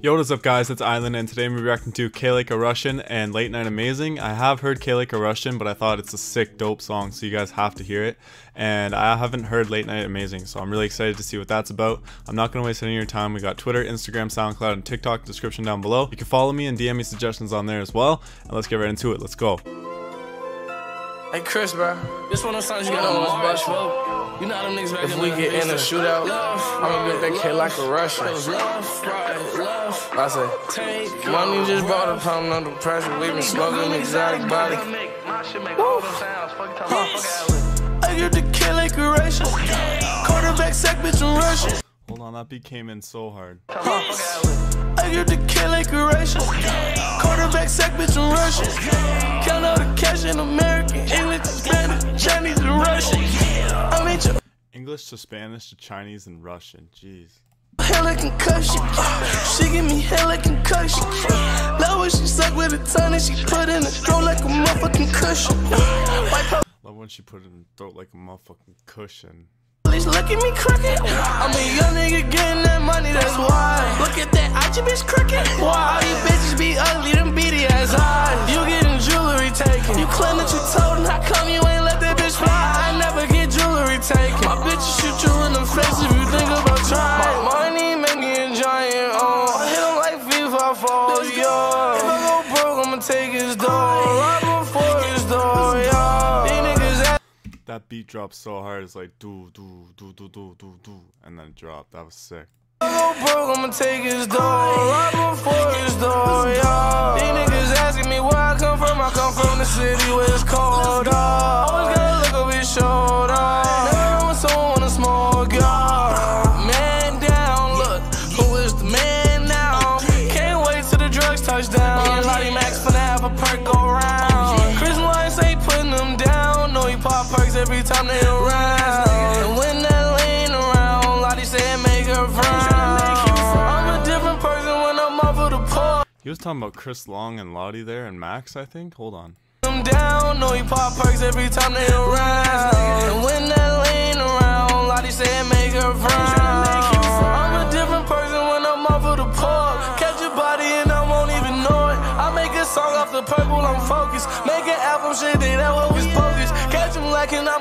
Yo, what is up guys, it's Island and today I'm reacting to K Like a Russian and Late Night Amazing. I have heard K Like a Russian, but I thought it's a sick, dope song, so you guys have to hear it. And I haven't heard Late Night Amazing, so I'm really excited to see what that's about. I'm not going to waste any of your time. We got Twitter, Instagram, SoundCloud, and TikTok description down below. You can follow me and DM me suggestions on there as well. And let's get right into it. Let's go. Hey Chris, bro. This one of those songs you gotta watch, bro. You know how them niggas back If we get in a shootout, I'ma get that kid like a Russian. I say, money just bought a pound under pressure. We been smoking exotic body. I get the kid like a Russian. Quarterback sack, bitch, I'm Russian. Hold on, that beat came in so hard. I get the kid like a Russian. Quarterback sack, bitch, I'm Russian. Count all the cash in American, English, Spanish, Chinese, and Russian. I mean, English to Spanish to Chinese and Russian. Jeez. Hella concussion. She give me hella concussion. Love when she suck with a ton and she put in a throat like a motherfucking cushion. Love when she put in her throat like a motherfucking cushion. police look at me crooked. I'm a young nigga getting that money, that's why. Look at that, I just bitch crooked. Why all you bitches be ugly, them beady ass eyes? You getting jewelry taken. You claim that you told him, how come you ain't That beat dropped so hard, it's like do do do do do do do, and then it dropped. That was sick. broke, I'ma take his door. Right before his door, yeah. These niggas asking me where I come from. I come from the city where it's cold. Always gotta look over his shoulder. Never know someone wanna smoke, yeah. Man down, look, who is the man now? Can't wait till the drugs touch down. Lottie Max finna have a perk go round. Every time they around. And when that lane around, Lottie said make her frown. I'm a different person when I'm off of the pole. He was talking about Chris Long and Lottie there and Max, I think. Hold on. them down. No, he pop perks every time they around.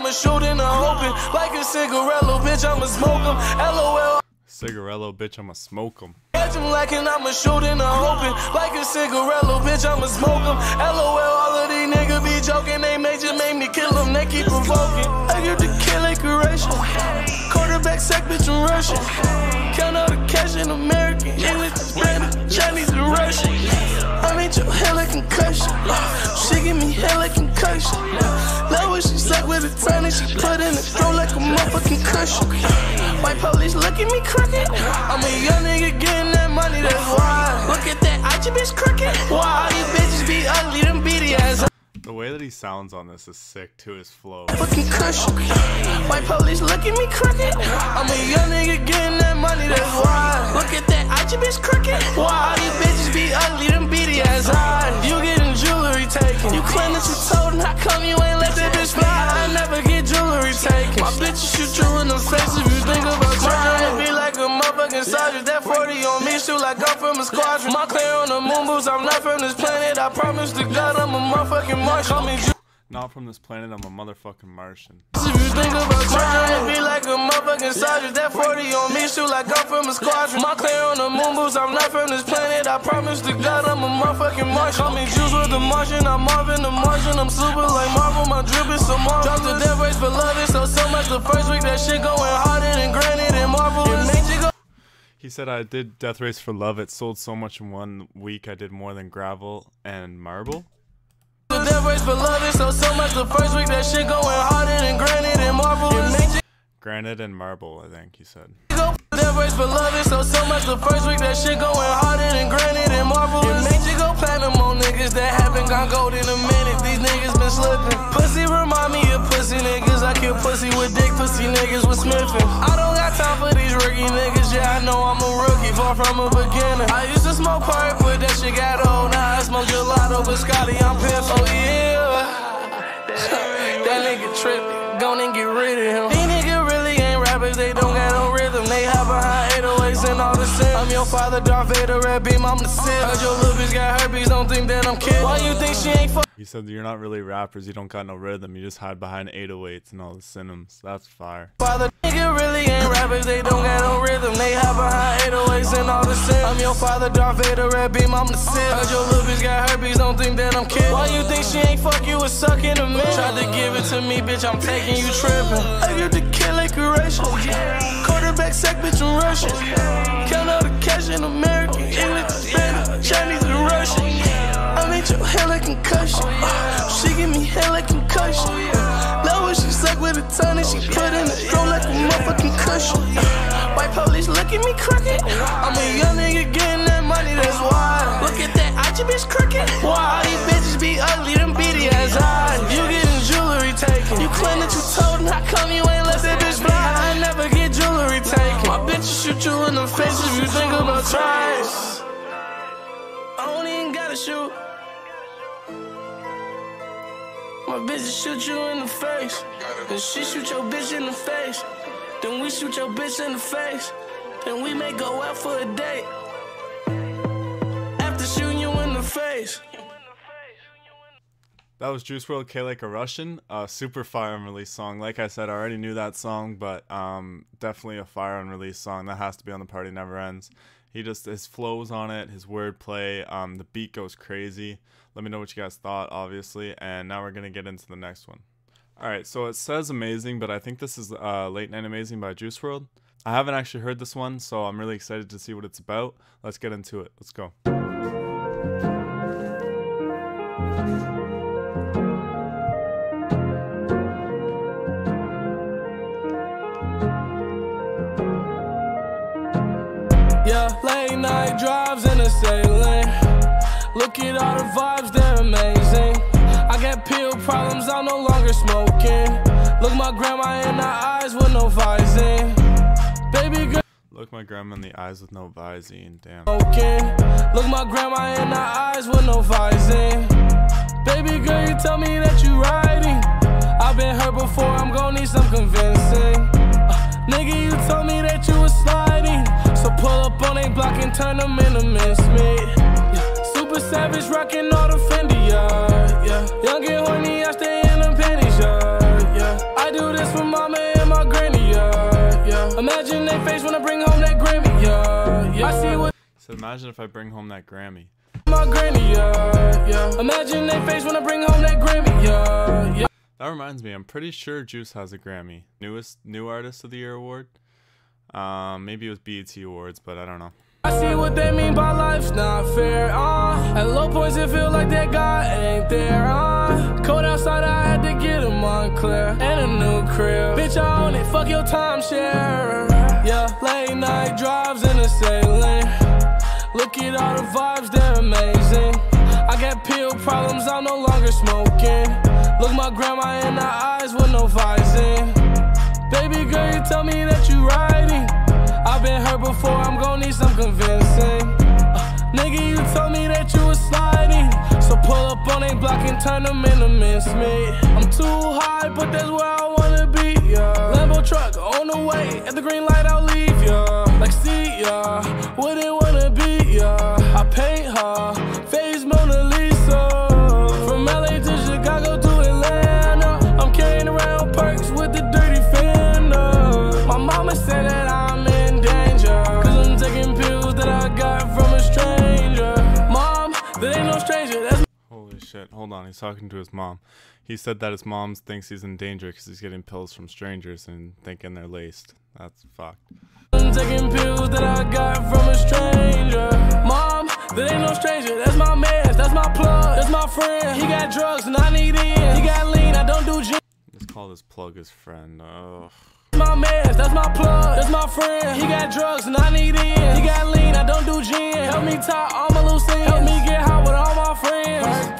I'ma shoot in the open. Like a cigarello, bitch, I'ma smoke him. LOL. Cigarello, bitch, I'ma smoke him. Catch him lacking, I'ma shoot in the open. Like a cigarello, bitch, I'ma smoke him. LOL, all of these niggas be joking. They may just make me kill them, they keep provoking. I get the kill like a Russian. Quarterback sack, bitch, I'm Russian. Count all the cash in American. English, Spanish, Chinese, and Russian. Cushion. White police look at me crooked. I'm a young nigga getting that money, that's why. Look at that, I just bitch crooked. Why you bitches Sounds on this is sick to his flow. fucking. White police me crooked. I'm a young nigga getting that money, that's why. Look at that, I just bitch crooked. Why all you bitches be ugly, them beady ass eyes? You getting jewelry taken. You claim that you told him, how come you ain't let that bitch fly? I never get jewelry taken. My bitches shoot you in the face if you think about trying to be like a motherfucking soldier. Shoot like I'm from a squadron. My clear on the moon boots, I'm not from this planet. I promise to God, I'm a motherfucking Martian. Call me Ju- Not from this planet, I'm a motherfucking Martian. if you think about trying to be like a motherfucking soldier, that 40 on me, shoot like I'm from a squadron. My clear on the moon boots, I'm not from this planet. I promise to God, I'm a motherfucking Martian. Call me Juice with the Martian, I'm Marvin the Martian. I'm super like Marvel, my drip is so Marvel. Drop the death race it so so much. The first week, that shit going harder than granite and marble. It made you go. He said, I did Death Race for Love. It sold so much in one week, I did more than gravel and marble. The death race for love, it so so much. The first week, that shit going harder than granite and marble. It made you Granite and marble, I think he said. go race for love it so so much. The first week that shit going harder than granite and marble. It made you go platinum on niggas that haven't gone gold in a minute. These niggas been slipping. Pussy remind me of pussy niggas. I kill pussy with dick, pussy niggas with. I don't got time for these rookie niggas. From a beginner. Father, Darth Vader, red beam, I'm the Sith. Heard your little bitch got herpes, don't think that I'm kidding. Why you think she ain't fuck? You said you're not really rappers, you don't got no rhythm, you just hide behind 808s and all the synonyms. That's fire. Father, nigga really ain't rappers, they don't got no rhythm. They hide behind 808s and all the synonyms. I'm your father, Darth Vader, red beam, I'm the Sith. Heard your little bitch got herpes, don't think that I'm kidding. Why you think she ain't fuck you with sucking a man? Tried to give it to me, bitch, I'm taking you tripping. I get the kill like a Russian. Oh, Quarterback sack, bitch, I'm Russian. Count all the cash in American, oh, English, Spanish, Chinese, and Russian. Oh, I made your hair like concussion. Oh, she give me hair like concussion. Love when she suck with a tongue and she put in the throat like a motherfucking cushion. White police look at me crooked. I'm a young nigga getting that money, that's why. Look at that, I just bitch crooked. Why all these bitches be ugly, them beady ass eyes. You getting jewelry taken. You claim that you told and how come you ain't let that bitch fly? I never get jewelry taken. My bitch shoot you in the face trying. I don't even gotta shoot. My bitch will shoot you in the face. Then she shoot your bitch in the face. Then we shoot your bitch in the face. Then we may go out for a date. After shooting you in the face. That was Juice WRLD K Like a Russian, a super fire and release song. Like I said, I already knew that song, but um, definitely a fire and release song. That has to be on the Party Never Ends. He just his flows on it, his wordplay, um, the beat goes crazy. Let me know what you guys thought, obviously. And now we're gonna get into the next one. All right, so it says amazing, but I think this is uh, Late Night Amazing by Juice WRLD. I haven't actually heard this one, so I'm really excited to see what it's about. Let's get into it. Let's go. Look at all the vibes, they're amazing. I got pill problems, I'm no longer smoking. Look my grandma in the eyes with no visine. Baby girl. Look my grandma in the eyes with no Visine. Damn. smoking. Look my grandma in the eyes with no visine. Baby girl, you tell me that you riding. I've been hurt before, I'm gonna need some convincing. Uh, nigga, you told me that you was sliding. So pull up on a block and turn them into mincemeat. Yeah. Savage, rocking all the Fendi, yeah. yeah. Young and horny, I stay in them panties, yeah. yeah. I do this for mama and my granny, yeah. yeah. Imagine they face when I bring home that Grammy, yeah. yeah. I see what So imagine if I bring home that Grammy. my granny, yeah, yeah. Imagine they face when I bring home that Grammy, yeah, yeah. That reminds me, I'm pretty sure Juice has a Grammy. Newest New Artist of the Year award. Um, maybe it was BET Awards, but I don't know. I see what they mean by life's not fair, uh. At low points, it feel like that guy ain't there, uh. Cold outside, I had to get a Moncler and a new crib. Bitch, I own it, fuck your timeshare. Yeah, late night drives in a sailing. Look at all the vibes, they're amazing. I got pill problems, I'm no longer smoking. Look my grandma in the eyes with no visine. Baby girl, you tell me that you riding. I've been hurt before, I'm gonna need some convincing. Uh, nigga, you told me that you was sliding. So pull up on a block and turn them into mincemeat. I'm too high, but that's where I wanna be, yeah. Lambo truck on the way, at the green light, I'll leave, yeah. Like, see, yeah. Wouldn't wanna be, yeah. Hold on. He's talking to his mom. He said that his mom thinks he's in danger because he's getting pills from strangers and thinking they're laced. That's fucked. I'm taking pills that I got from a stranger. Mom, that ain't no stranger. That's my man. That's my plug. That's my friend. He got drugs and I need in. He got lean. I don't do. Let's call this plug his friend. Ugh. my man, that's my plug, that's my friend. He got drugs and I need in. He got lean, I don't do gin. Help me tie all my loose ends. Help me get high with all my friends.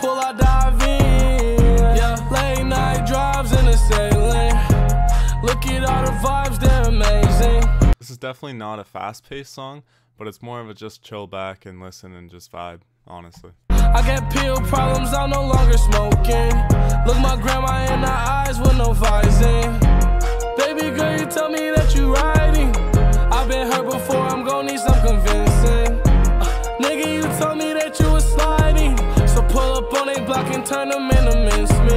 Vibes, they're amazing. This is definitely not a fast paced song, but it's more of a just chill back and listen and just vibe, honestly. I got pill problems, I'm no longer smoking. Look my grandma in the eyes with no visine. Baby girl, you tell me that you riding. I've been hurt before, I'm gon' need some convincing. Uh, nigga, you told me that you was sliding. So pull up on a block and turn them into mincemeat.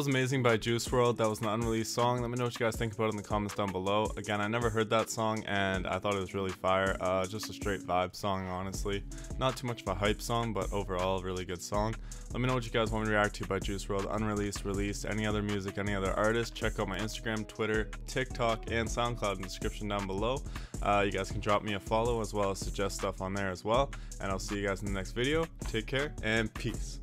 Was amazing by Juice WRLD. That was an unreleased song. Let me know what you guys think about it in the comments down below. Again, I never heard that song and I thought it was really fire. Uh, just a straight vibe song, honestly. Not too much of a hype song, but overall, really good song. Let me know what you guys want me to react to by Juice WRLD, unreleased, released, any other music, any other artist. Check out my Instagram, Twitter, TikTok, and SoundCloud in the description down below. Uh, you guys can drop me a follow as well as suggest stuff on there as well. And I'll see you guys in the next video. Take care and peace.